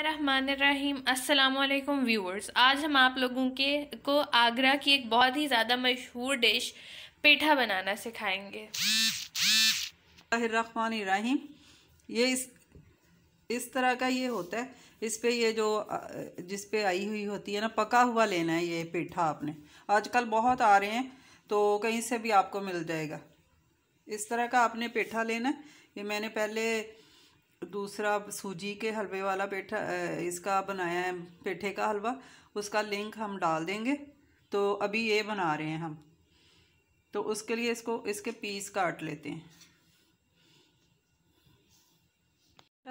रहीम अस्सलाम वालेकुम व्यूअर्स। आज हम आप लोगों के को आगरा की एक बहुत ही ज़्यादा मशहूर डिश पेठा बनाना सिखाएँगे। रहीम ये इस इस तरह का ये होता है। इस पे ये जो जिस पे आई हुई होती है ना, पका हुआ लेना है ये पेठा आपने। आजकल बहुत आ रहे हैं तो कहीं से भी आपको मिल जाएगा। इस तरह का आपने पेठा लेना है। ये मैंने पहले दूसरा सूजी के हलवे वाला पेठा इसका बनाया है पेठे का हलवा, उसका लिंक हम डाल देंगे। तो अभी ये बना रहे हैं हम। तो उसके लिए इसको, इसके पीस काट लेते हैं।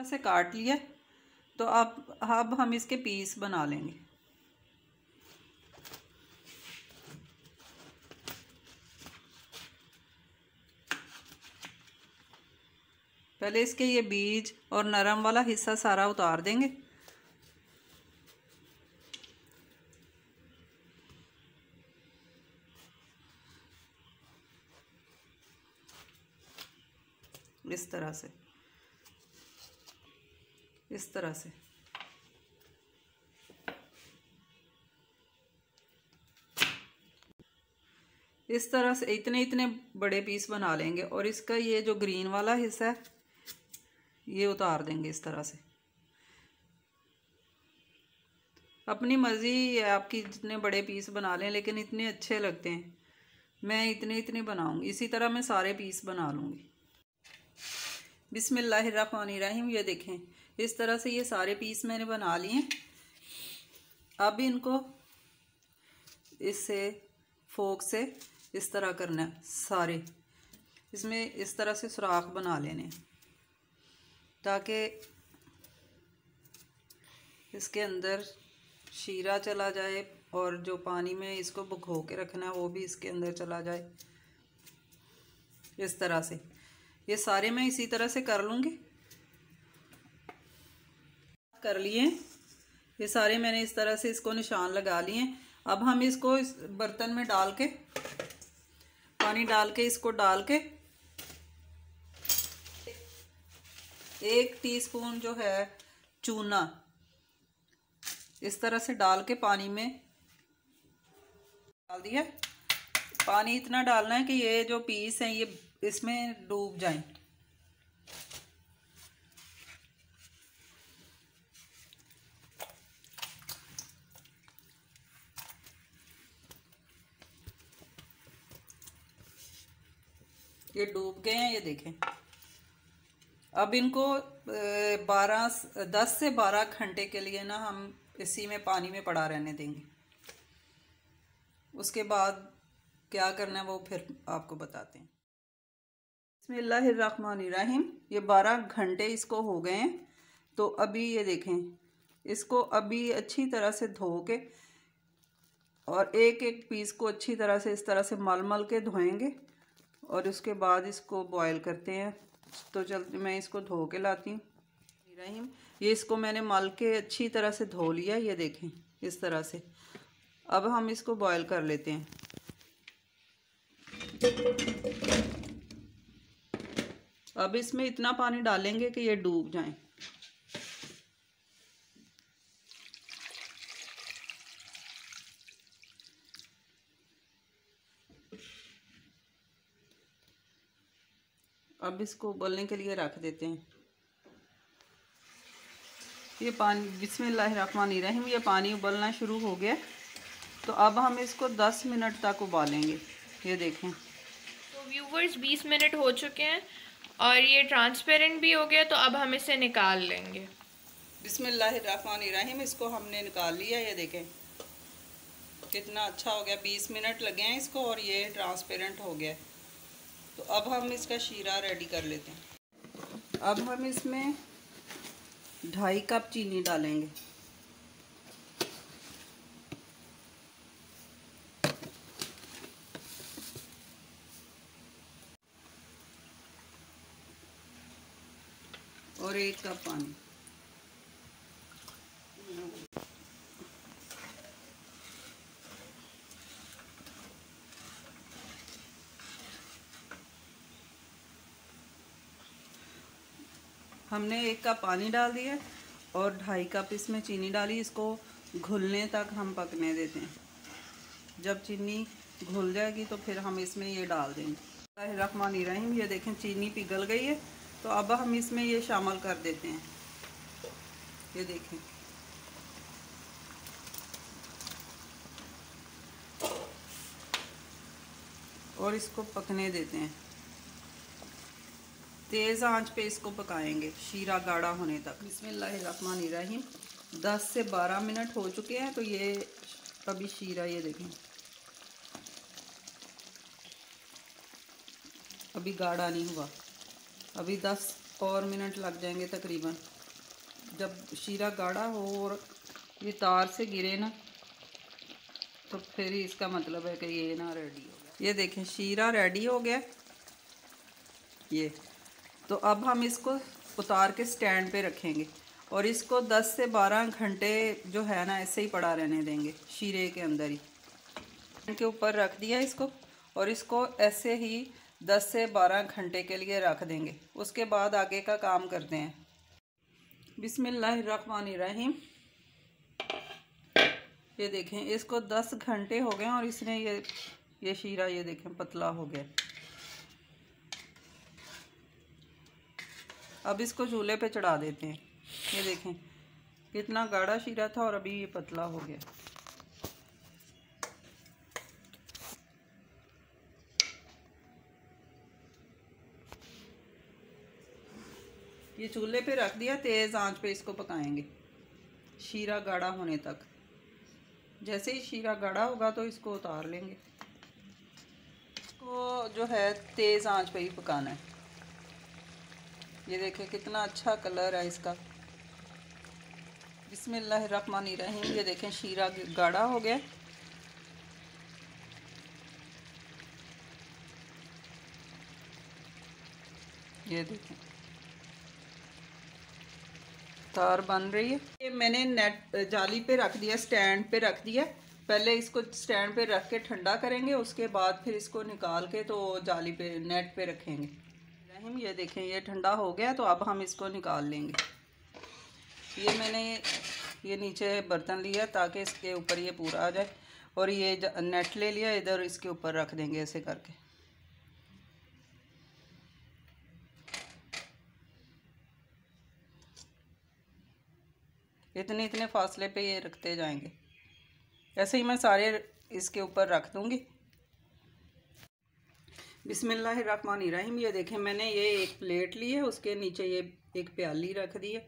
से काट लिया। तो अब अब हम इसके पीस बना लेंगे। पहले इसके ये बीज और नरम वाला हिस्सा सारा उतार देंगे। इस तरह से। इस तरह से। इस तरह से इतने इतने बड़े पीस बना लेंगे और इसका ये जो ग्रीन वाला हिस्सा है ये उतार देंगे इस तरह से। अपनी मर्ज़ी आपकी जितने बड़े पीस बना लें, लेकिन इतने अच्छे लगते हैं। मैं इतने इतने बनाऊँगी। इसी तरह मैं सारे पीस बना लूँगी। बिसमीम ये देखें। इस तरह से ये सारे पीस मैंने बना लिए अब इनको इससे फोक से इस तरह करना है, सारे। इसमें इस तरह से सुराख बना लेने हैं। ताकि इसके अंदर शीरा चला जाए और जो पानी में इसको भुगो के रखना है, वो भी इसके अंदर चला जाए। इस तरह से। ये सारे मैं इसी तरह से कर लूँगी। कर लिए। ये सारे मैंने इस तरह से इसको निशान लगा लिए। अब हम इसको इस बर्तन में डाल के, पानी डाल के इसको डाल के एक टीस्पून जो है चूना। इस तरह से डाल के पानी में डाल दिया। पानी इतना डालना है कि ये जो पीस हैं, ये इसमें डूब जाएँ। ये डूब गए हैं, ये देखें। अब इनको बारह दस से बारह घंटे के लिए ना हम इसी में पानी में पड़ा रहने देंगे। उसके बाद क्या करना है वो फिर आपको बताते हैं। बसमीम ये बारह घंटे इसको हो गए हैं। तो अभी ये देखें, इसको अभी अच्छी तरह से धो के और एक एक पीस को अच्छी तरह से इस तरह से मल मल के धोएँगे और उसके बाद इसको बॉयल करते हैं। तो चल मैं इसको धो के लाती हूँ। रहीम, ये इसको मैंने मल के अच्छी तरह से धो लिया, ये देखें, इस तरह से। अब हम इसको बॉयल कर लेते हैं। अब इसमें इतना पानी डालेंगे कि ये डूब जाए। अब इसको उबलने के लिए रख देते हैं। ये पानी बिस्मिल्लाहिर्रहमानिर्रहीम ये पानी उबलना शुरू हो गया। तो अब हम इसको 10 मिनट तक उबालेंगे। ये देखें। तो व्यूवर्स 20 मिनट हो चुके हैं और ये ट्रांसपेरेंट भी हो गया तो अब हम इसे निकाल लेंगे। बिस्मिल्लाहिर्रहमानिर्रहीम इसको हमने निकाल लिया। ये देखें। कितना अच्छा हो गया। 20 मिनट लगे हैं इसको और ये ट्रांसपेरेंट हो गया। तो अब हम इसका शीरा रेडी कर लेते हैं। अब हम इसमें ढाई कप चीनी डालेंगे। और एक कप पानी। हमने एक कप पानी डाल दिया और ढाई कप इसमें चीनी डाली, इसको घुलने तक हम पकने देते हैं। जब चीनी घुल जाएगी तो फिर हम इसमें ये डाल देंगे। रखमान रहीम, ये देखें चीनी पिघल गई है तो अब हम इसमें ये शामिल कर देते हैं। ये देखें। और इसको पकने देते हैं। तेज़ आँच पे इसको पकाएँगे। शीरा गाढ़ा होने तक। बिस्मिल्लाहिर्रहमानिर्रहीम। 10 से 12 मिनट हो चुके हैं तो ये अभी शीरा ये देखें। अभी गाढ़ा नहीं हुआ। अभी 10 और मिनट लग जाएँगे तकरीबन। जब शीरा गाढ़ा हो और ये तार से गिरे ना तो फिर ही इसका मतलब है कि ये ना रेडी हो गया। ये देखें शीरा रेडी हो गया। ये। तो अब हम इसको उतार के स्टैंड पे रखेंगे और इसको 10 से 12 घंटे जो है ना, ऐसे ही पड़ा रहने देंगे, शीरे के अंदर ही। के ऊपर रख दिया इसको और इसको ऐसे ही 10 से 12 घंटे के लिए रख देंगे। उसके बाद आगे का काम करते हैं। बिस्मिल्लाहिर्रहमानिर्रहीम। ये देखें, इसको 10 घंटे हो गए और इसने ये ये शीरा ये देखें, पतला हो गया। अब इसको चूल्हे पे चढ़ा देते हैं। ये देखें, कितना गाढ़ा शीरा था और अभी ये पतला हो गया। ये चूल्हे पे रख दिया, तेज़ आँच पे इसको पकाएँगे। शीरा गाढ़ा होने तक। जैसे ही शीरा गाढ़ा होगा तो इसको उतार लेंगे। इसको जो है, तेज़ आँच पे ही पकाना है। ये देखिए, कितना अच्छा कलर है इसका। बिस्मिल्लाहिर्रहमानिर्रहीम, ये देखें, शीरा गाढ़ा हो गया। ये देखें, तार बन रही है। ये मैंने नेट, जाली पे रख दिया, स्टैंड पे रख दिया। पहले इसको स्टैंड पे रख के ठंडा करेंगे, उसके बाद फिर इसको निकाल के तो जाली पे, नेट पे रखेंगे। हम ये देखें, ये ठंडा हो गया तो अब हम इसको निकाल लेंगे। ये मैंने ये नीचे बर्तन लिया ताकि इसके ऊपर ये पूरा आ जाए और ये नेट ले लिया, इधर इसके ऊपर रख देंगे ऐसे करके। इतने इतने फासले पे ये रखते जाएँगे। ऐसे ही मैं सारे इसके ऊपर रख दूँगी। बिसमीम ये देखें, मैंने ये एक प्लेट ली है, उसके नीचे ये एक प्याली रख दी है,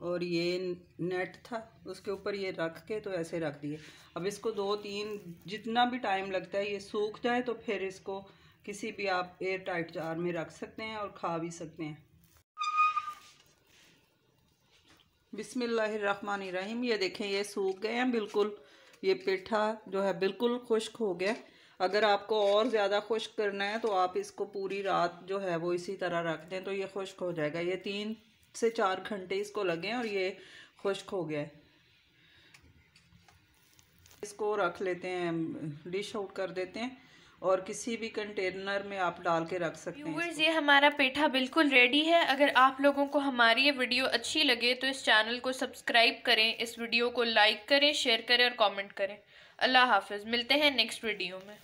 और ये नेट था, उसके ऊपर ये रख के तो ऐसे रख दिए। अब इसको दो तीन, जितना भी टाइम लगता है, ये सूख जाए तो फिर इसको किसी भी आप एयर टाइट जार में रख सकते हैं और खा भी सकते हैं। बिसमीम ये देखें, ये सूख गए हैं, बिल्कुल ये पेठा जो है, बिल्कुल खुश्क हो गया। अगर आपको और ज़्यादा खुश्क करना है तो आप इसको पूरी रात जो है वो इसी तरह रख दें तो ये खुश्क हो जाएगा। ये तीन से चार घंटे इसको लगे और ये खुश्क हो गया है। इसको रख लेते हैं डिश आउट कर देते हैं और किसी भी कंटेनर में आप डाल के रख सकते हैं ये हमारा पेठा बिल्कुल रेडी है। अगर आप लोगों को हमारी ये वीडियो अच्छी लगे तो इस चैनल को सब्सक्राइब करें इस वीडियो को लाइक करें शेयर करें और कमेंट करें। अल्लाह हाफिज़। मिलते हैं नेक्स्ट वीडियो में।